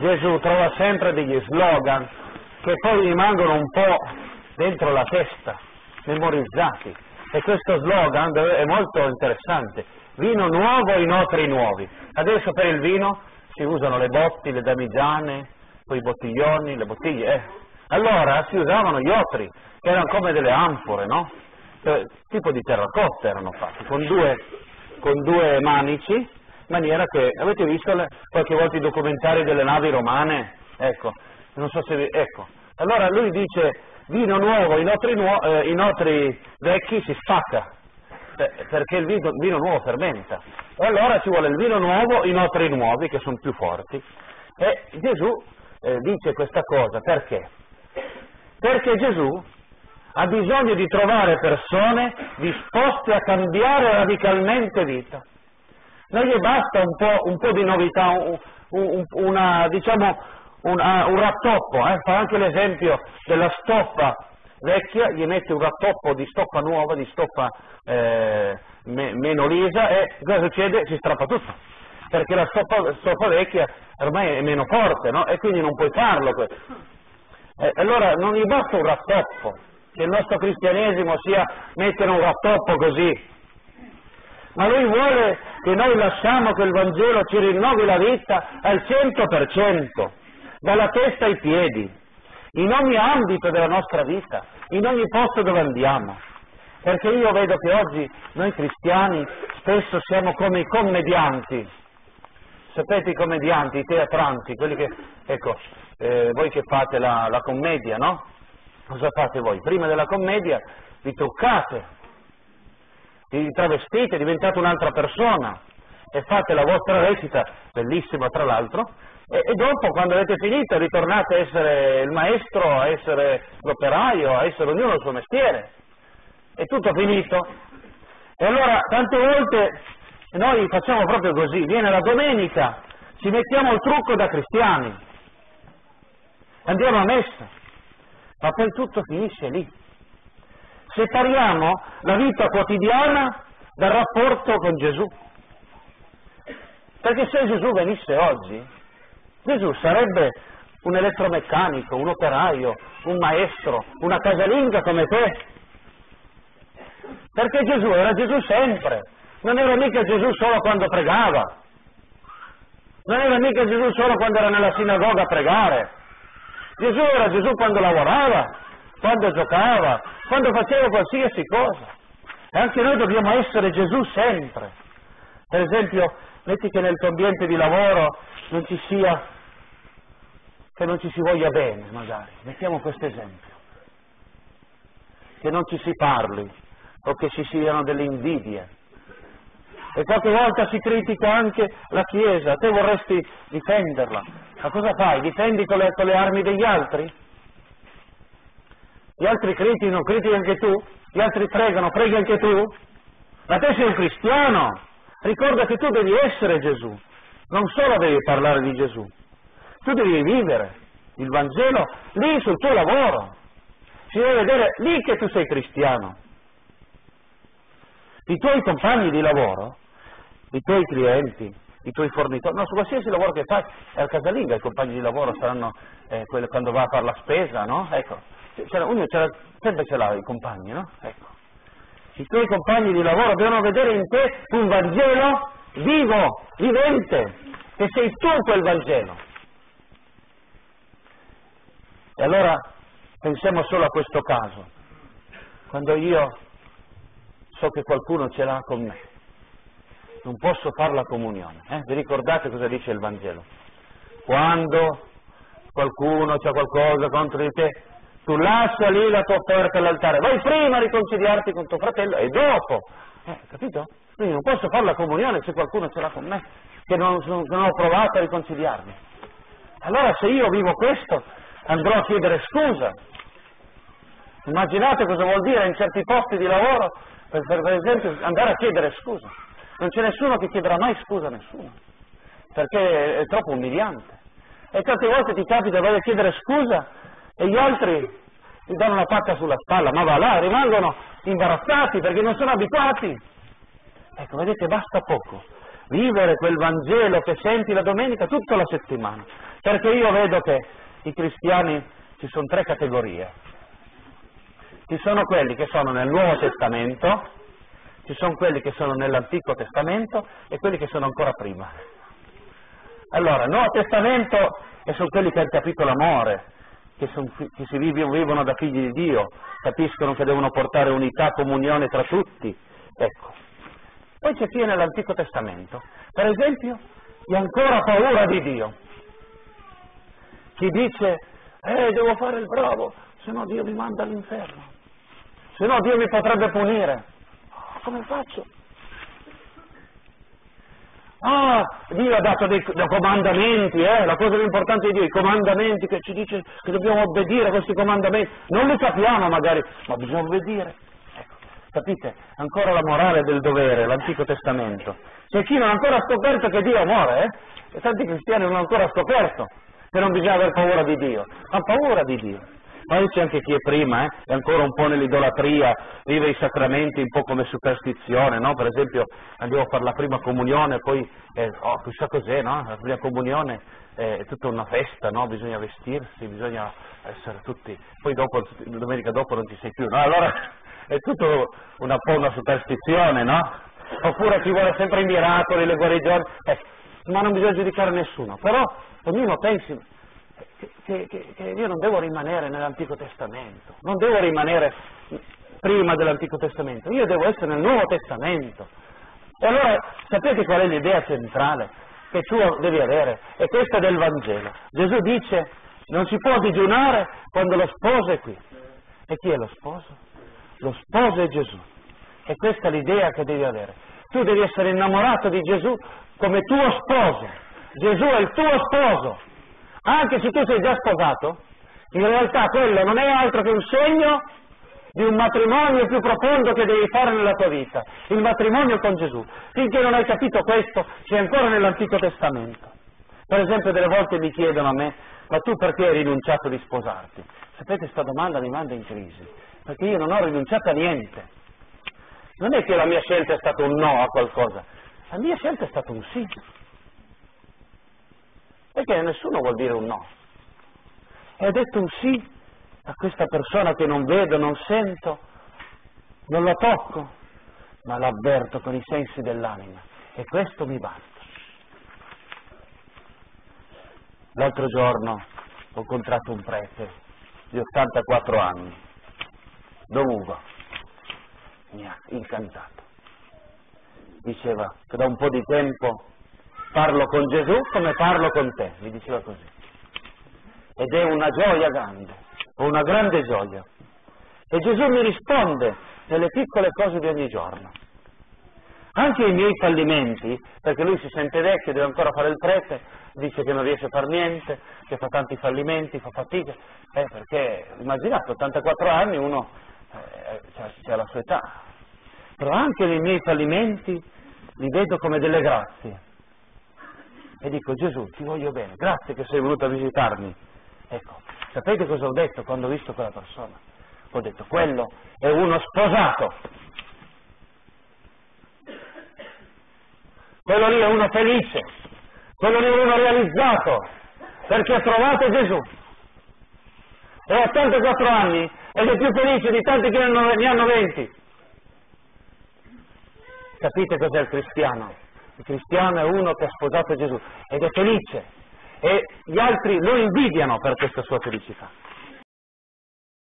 Gesù trova sempre degli slogan che poi rimangono un po' dentro la testa, memorizzati. E questo slogan è molto interessante. Vino nuovo in otri nuovi. Adesso per il vino si usano le botti, le damigiane, quei bottiglioni, le bottiglie. Eh. Allora si usavano gli otri, che erano come delle anfore, no? Eh, tipo di terracotta erano fatti, con due, con due manici, maniera che, avete visto le, qualche volta i documentari delle navi romane? Ecco, non so se vi, ecco. Allora lui dice, vino nuovo in otri, nuo, eh, in otri vecchi si spacca, perché il vino, vino, nuovo fermenta. E allora ci vuole il vino nuovo in otri nuovi, che sono più forti. E Gesù eh, dice questa cosa, perché? Perché Gesù ha bisogno di trovare persone disposte a cambiare radicalmente vita. Non gli basta un po', un po di novità, un, un, una, diciamo, una, un rattoppo, eh? fa anche l'esempio della stoffa vecchia, gli mette un rattoppo di stoffa nuova, di stoffa eh, me, meno lisa e cosa succede? Si strappa tutto, perché la stoffa, stoffa vecchia ormai è meno forte no? e quindi non puoi farlo. Eh, allora non gli basta un rattoppo, che il nostro cristianesimo sia mettere un rattoppo così, ma lui vuole che noi lasciamo che il Vangelo ci rinnovi la vita al cento per cento, dalla testa ai piedi, in ogni ambito della nostra vita, in ogni posto dove andiamo. Perché io vedo che oggi noi cristiani spesso siamo come i commedianti, sapete i commedianti, i teatranti, quelli che, ecco, eh, voi che fate la, la commedia, no? Cosa fate voi? Prima della commedia vi truccate, travestite, diventate un'altra persona e fate la vostra recita, bellissima tra l'altro, e, e, dopo quando avete finito ritornate a essere il maestro, a essere l'operaio, a essere ognuno il suo mestiere. È tutto finito. E allora tante volte noi facciamo proprio così, viene la domenica, ci mettiamo il trucco da cristiani, andiamo a messa, ma poi tutto finisce lì. Separiamo la vita quotidiana dal rapporto con Gesù. Perché se Gesù venisse oggi, Gesù sarebbe un elettromeccanico, un operaio, un maestro, una casalinga come te. Perché Gesù era Gesù sempre, non era mica Gesù solo quando pregava, non era mica Gesù solo quando era nella sinagoga a pregare, Gesù era Gesù quando lavorava, quando giocava, quando faceva qualsiasi cosa. E anche noi dobbiamo essere Gesù sempre. Per esempio, metti che nel tuo ambiente di lavoro non ci sia, che non ci si voglia bene, magari. Mettiamo questo esempio. Che non ci si parli o che ci siano delle invidie e qualche volta si critica anche la Chiesa, te vorresti difenderla, ma cosa fai? Difendi con le, con le armi degli altri? Gli altri criticano, critichi anche tu? Gli altri pregano, preghi anche tu? Ma te sei un cristiano, ricorda che tu devi essere Gesù, non solo devi parlare di Gesù, tu devi vivere il Vangelo lì sul tuo lavoro, si deve vedere lì che tu sei cristiano. I tuoi compagni di lavoro i tuoi clienti, i tuoi fornitori, no, su qualsiasi lavoro che fai, è al casalinga, i compagni di lavoro saranno eh, quelli, quando va a fare la spesa, no? Ecco, uno sempre ce l'ha i compagni, no? Ecco. I tuoi compagni di lavoro devono vedere in te un Vangelo vivo, vivente, che sei tu quel Vangelo. E allora pensiamo solo a questo caso, quando io so che qualcuno ce l'ha con me non posso fare la comunione. Eh? Vi ricordate cosa dice il Vangelo? Quando qualcuno ha qualcosa contro di te, tu lascia lì la tua offerta all'altare, vai prima a riconciliarti con tuo fratello e dopo. Eh, capito? Quindi non posso fare la comunione se qualcuno ce l'ha con me, che non, non ho provato a riconciliarmi. Allora se io vivo questo, andrò a chiedere scusa. Immaginate cosa vuol dire in certi posti di lavoro, per, per esempio, andare a chiedere scusa. Non c'è nessuno che chiederà mai scusa a nessuno, perché è troppo umiliante. E tante volte ti capita vai a chiedere scusa e gli altri ti danno una pacca sulla spalla, ma va là, rimangono imbarazzati perché non sono abituati. Ecco, vedete, basta poco. Vivere quel Vangelo che senti la domenica tutta la settimana. Perché io vedo che i cristiani ci sono tre categorie. Ci sono quelli che sono nel Nuovo Testamento, ci sono quelli che sono nell'Antico Testamento e quelli che sono ancora prima. Allora, Nuovo Testamento e sono quelli che hanno capito l'amore, che, son, che si vivono, da figli di Dio, capiscono che devono portare unità, comunione tra tutti. Ecco. Poi c'è chi è nell'Antico Testamento, per esempio, ha ancora paura di Dio. Chi dice, eh, devo fare il bravo, se no Dio mi manda all'inferno, se no Dio mi potrebbe punire. Come faccio? Ah, Dio ha dato dei, dei comandamenti, eh? la cosa più importante di Dio, i comandamenti che ci dice che dobbiamo obbedire a questi comandamenti. Non li capiamo magari, ma bisogna obbedire. Ecco, capite? Ancora la morale del dovere, l'Antico Testamento. C'è chi non ha ancora scoperto che Dio è amore, eh? E tanti cristiani non hanno ancora scoperto che non bisogna avere paura di Dio. Ha paura di Dio. Poi c'è anche chi è prima, eh, è ancora un po' nell'idolatria, vive i sacramenti un po' come superstizione, no? Per esempio andiamo a fare la prima comunione, poi, eh, oh, chissà cos'è, no? La prima comunione è tutta una festa, no? Bisogna vestirsi, bisogna essere tutti... Poi dopo, domenica dopo non ci sei più, no? Allora è tutto una po' una superstizione, no? Oppure ci vuole sempre i miracoli, le guarigioni, eh, ma non bisogna giudicare nessuno, però ognuno pensi che, che, che, io non devo rimanere nell'Antico Testamento, non devo rimanere prima dell'Antico Testamento, io devo essere nel Nuovo Testamento. E allora sapete qual è l'idea centrale che tu devi avere? E questa è del Vangelo. Gesù dice non si può digiunare quando lo sposo è qui. E chi è lo sposo? Lo sposo è Gesù. E questa è l'idea che devi avere. Tu devi essere innamorato di Gesù come tuo sposo. Gesù è il tuo sposo. Anche se tu sei già sposato, in realtà quello non è altro che un segno di un matrimonio più profondo che devi fare nella tua vita, il matrimonio con Gesù. Finché non hai capito questo, sei ancora nell'Antico Testamento. Per esempio delle volte mi chiedono a me, ma tu perché hai rinunciato di sposarti? Sapete, questa domanda mi manda in crisi, perché io non ho rinunciato a niente. Non è che la mia scelta è stata un no a qualcosa, la mia scelta è stata un sì. Perché nessuno vuol dire un no. E ho detto un sì a questa persona che non vedo, non sento, non la tocco, ma l'avverto con i sensi dell'anima. E questo mi basta. L'altro giorno ho incontrato un prete di 84 anni, Don Ugo, mi ha incantato. Diceva che da un po' di tempo parlo con Gesù come parlo con te, mi diceva così. Ed è una gioia grande, una grande gioia. E Gesù mi risponde nelle piccole cose di ogni giorno. Anche i miei fallimenti, perché lui si sente vecchio, deve ancora fare il prete, dice che non riesce a fare niente, che fa tanti fallimenti, fa fatica, eh, perché immaginate, 84 anni uno eh, ha la sua età, però anche nei miei fallimenti li vedo come delle grazie e dico Gesù ti voglio bene, grazie che sei venuto a visitarmi. Ecco, sapete cosa ho detto quando ho visto quella persona? Ho detto quello è uno sposato. Quello lì è uno felice, quello lì è uno realizzato, perché ha trovato Gesù. E ha 84 anni ed è più felice di tanti che ne hanno 20. Capite cos'è il cristiano? Il cristiano è uno che ha sposato Gesù ed è felice e gli altri lo invidiano per questa sua felicità.